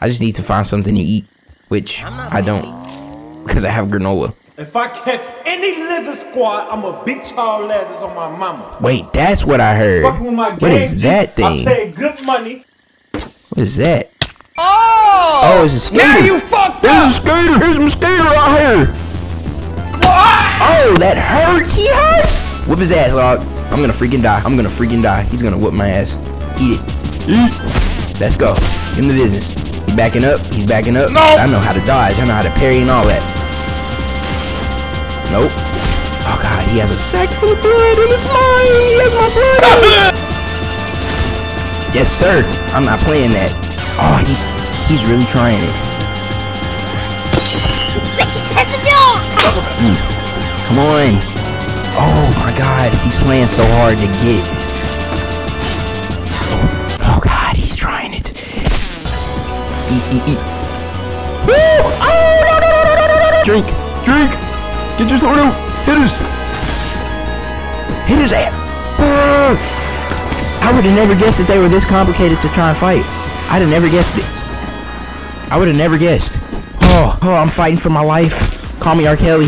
I just need to find something to eat, which I don't, because I have granola. If I catch any lizard squad, I'ma beat y'all lasses on my mama. Wait, that's what I heard. Fuck with my What gang, is G. that I thing? pay good money. What is that? Oh! Oh, it's a skater. Now you fucked There's a skater. Here's some skater out here. Oh, that hurts. He hurts. Whip his ass, dog. I'm gonna freaking die. I'm gonna freaking die. He's gonna whip my ass. Eat it. Eat. Let's go. In the business. Backing up. He's backing up. No. I know how to dodge. I know how to parry and all that. Nope. Oh god, he has a sack full of blood and it's mine. He has my blood. yes, sir. I'm not playing that. Oh, he's he's really trying it. Mm. Come on. Oh my god, he's playing so hard to get. Eat, eat. Woo! Oh, no, no, no, no, no, no, no. Drink, drink. Get your sword out. Oh, Hit us. Hit his ass. I would have never guessed that they were this complicated to try and fight. I'd have never guessed it. I would have never guessed. Oh, oh, I'm fighting for my life. Call me R. Kelly.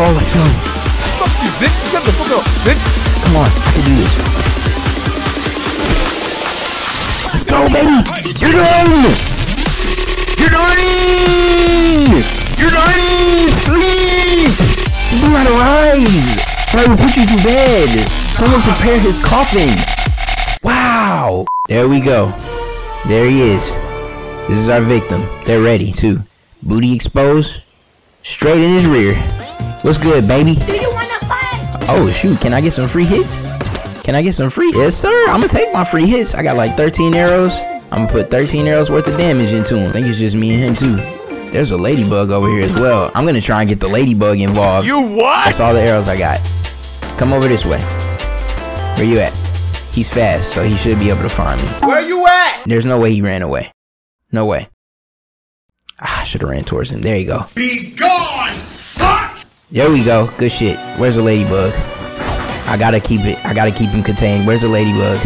Oh, let's go. Fuck you, bitch! Shut the fuck up, bitch! Come on, I can do this. Go, baby. You're done. You're done. You're done. Sleep. You gotta rise. I will put you to bed. Someone prepare his coffin. Wow. There we go. There he is. This is our victim. They're ready too. Booty exposed. Straight in his rear. What's good, baby? Do you wanna fight? Oh shoot, can I get some free hits? Can I get some free? Yes, sir. I'm gonna take my free hits. I got like 13 arrows. I'm gonna put 13 arrows worth of damage into him. I think it's just me and him too. There's a ladybug over here as well. I'm gonna try and get the ladybug involved. You what? That's all the arrows I got. Come over this way. Where you at? He's fast, so he should be able to find me. Where you at? There's no way he ran away. No way. Ah, I should have ran towards him. There you go. Be gone, fuck! There we go. Good shit. Where's the ladybug? I gotta keep it. I gotta keep him contained. Where's the ladybug?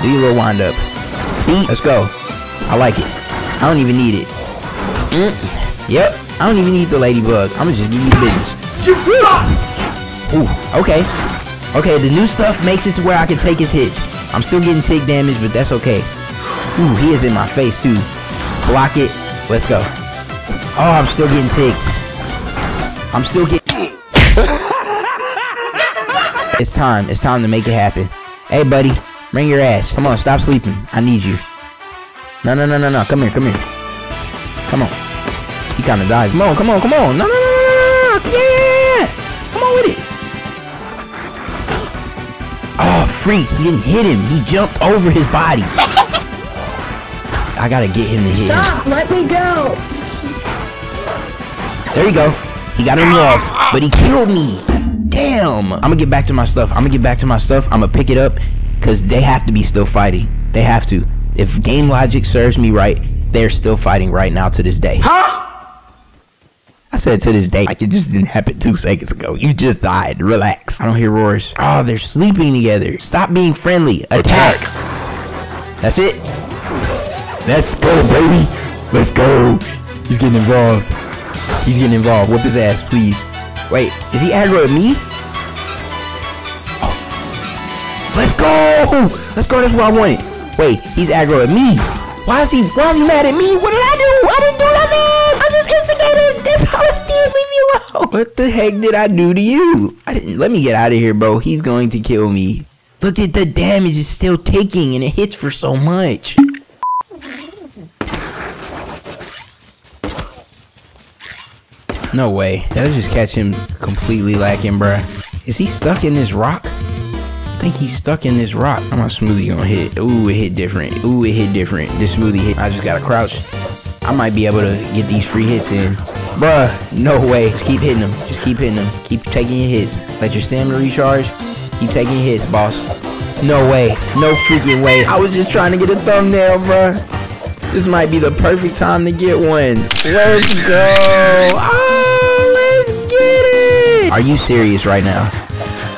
Do your little wind up. Let's go. I like it. I don't even need it. Mm. Yep. I don't even need the ladybug. I'm gonna just give you the business. Ooh. Okay. Okay. The new stuff makes it to where I can take his hits. I'm still getting tick damage, but that's okay. Ooh, he is in my face too. Block it. Let's go. Oh, I'm still getting ticked. I'm still getting. It's time. It's time to make it happen. Hey, buddy, bring your ass. Come on, stop sleeping. I need you. No, no, no, no, no. Come here, come here. Come on. He kind of died. Come on, come on, come on. No, no, no, no, no. Yeah. Come on with it. Oh, freak. He didn't hit him. He jumped over his body. I gotta get him to hit him. Stop, let me go. There you go. He got him off, but he killed me. Damn. I'm gonna get back to my stuff. I'm gonna get back to my stuff. I'm gonna pick it up because they have to be still fighting. They have to. If game logic serves me right, they're still fighting right now to this day. Huh? I said to this day, like it just didn't happen two seconds ago. You just died. Relax. I don't hear roars. Oh, they're sleeping together. Stop being friendly. Attack. That's it. Let's go, baby. Let's go. He's getting involved. He's getting involved. Whip his ass, please. Wait, is he aggro at me? Oh. Let's go! Let's go, that's what I wanted. Wait, he's aggro at me. Why is he why is he mad at me? What did I do? I didn't do nothing! I just instigated! That's how I did. Leave me alone. What the heck did I do to you? I didn't let me get out of here, bro. He's going to kill me. Look at the damage it's still taking and it hits for so much. No way. That'll just catch him completely lacking, bruh. Is he stuck in this rock? I think he's stuck in this rock. How my smoothie gonna hit? Ooh, it hit different. Ooh, it hit different. This smoothie hit. I just gotta crouch. I might be able to get these free hits in. Bruh, no way. Just keep hitting them. Just keep hitting them. Keep taking your hits. Let your stamina recharge. Keep taking hits, boss. No way. No freaking way. I was just trying to get a thumbnail, bruh. This might be the perfect time to get one. Let's go. It. Are you serious right now?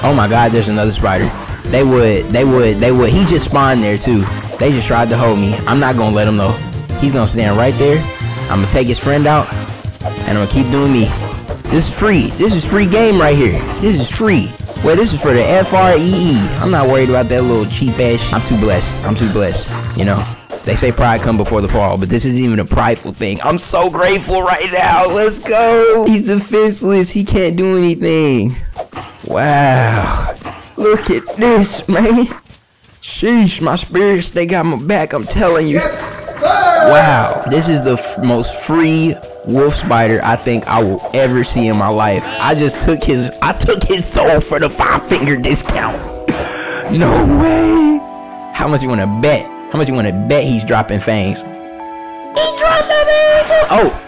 Oh my god, there's another spider. They would, they would, they would. He just spawned there too. They just tried to hold me. I'm not gonna let him know. He's gonna stand right there. I'm gonna take his friend out, and I'm gonna keep doing me. This is free. This is free game right here. This is free. Well, this is for the FREE. I'm not worried about that little cheap ass. I'm too blessed. I'm too blessed. You know. They say pride come before the fall, but this isn't even a prideful thing. I'm so grateful right now. Let's go. He's defenseless. He can't do anything. Wow. Look at this, man. Sheesh, my spirits, they got my back. I'm telling you. Wow. This is the most free wolf spider I think I will ever see in my life. I just took his I took his soul for the five finger discount. no way. How much you want to bet? How much you want to bet he's dropping fangs? He dropped the fangs. Oh,